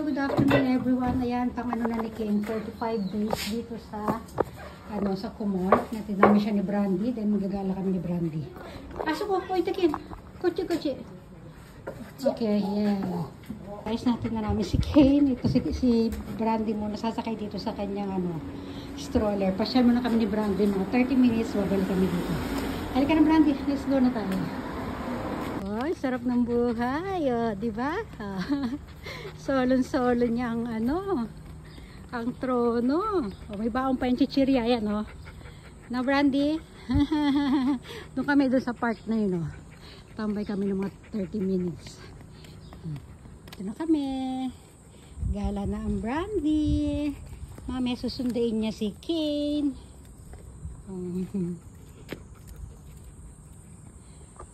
Hello, good afternoon everyone. Ayan, pang ano na ni King, 45 days dito sa ano sa Kumot. Natin namin siya ni Brandy. Then magagala kami ni Brandy. Aso ko, wait King. Kutsi, kutsi. Okay, yeah. Ayos natin na namin si Kane. Ito si, si Brandy muna sasakay dito sa kanyang ano, stroller. Pasyal muna kami ni Brandy. No? 30 minutes, babalik kami dito. Halika na Brandy, let's go na tayo. Ay, sarap ng buhay, oh, di ba? Solon-solo niya ang ano, ang trono. Oh, may baong pa yung chichirya, yan, oh. Na, Brandy? doon kami doon sa park na yun, oh. Tambay kami ng mga 30 minutes. Hmm. Ito na kami. Gala na ang Brandy. Mami, susundain niya si Kane. Um,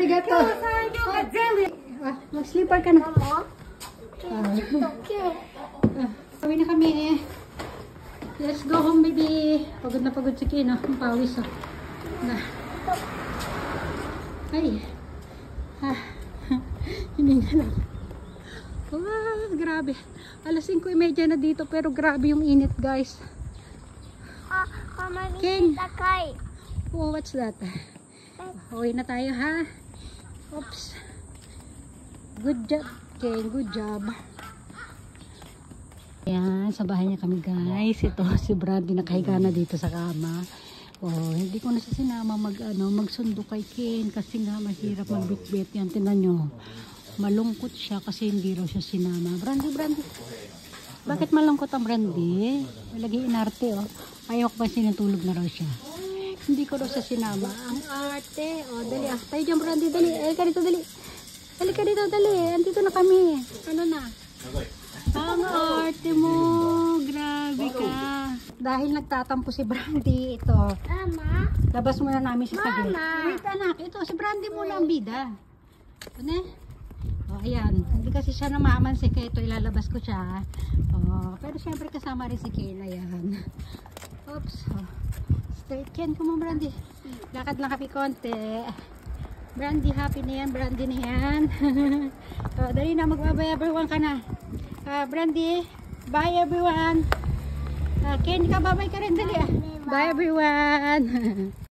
arigato. Ah, mag-slipper ka na. Ah. Ah, sabi na kami eh. Let's go home, baby. Pagod na pagod si Kino. Ang pawis, oh. Na. Ay. Ah. Hininga lang. Wow, grabe. Alas 5.30 na dito, pero grabe yung init, guys. Ah, mama, King. Takay. Oh, what's that? Uwi na tayo, ha? Oops. Good job, King. Good job. Ayan, sa bahay niya kami guys. Ito si Brandy nakahiga na dito sa kama. Oh, hindi ko na siya sinama mag ano, magsundo kay Ken kasi nga mahirap magbitbit yan. Tingnan nyo. Malungkot siya kasi hindi raw siya sinama. Brandy, Brandy. Bakit malungkot ang Brandy? Lagi inarte oh. Ayaw ko ba sinutulog na raw siya. Hindi ko raw siya sinama. Ang arte. Oh, dali ah. Tayo dyan, Brandy. Dali. Eh, ka dito, dali. Dali ka dito, dali. Andito na kami. Ano na? Ang arte mo. Grabe ka. Dahil nagtatampo si Brandy, ito. Mama, Labas muna namin si saglit. Mama. Wait anak, ito si Brandy muna ang bida. Ano eh? Oh, ayan. Hindi kasi siya namamansi kaya ito ilalabas ko siya. Oh, pero syempre kasama rin si Kayla yan. Oops. Oh. Can ko mo Brandy. Lakad lang kami konti. Brandy, happy na yan. Brandy na yan. oh, dali na, magbabay everyone ka na. Ah, Brandy, bye everyone. Uh, Ken, ka babay ka rin dali ah. Bye everyone.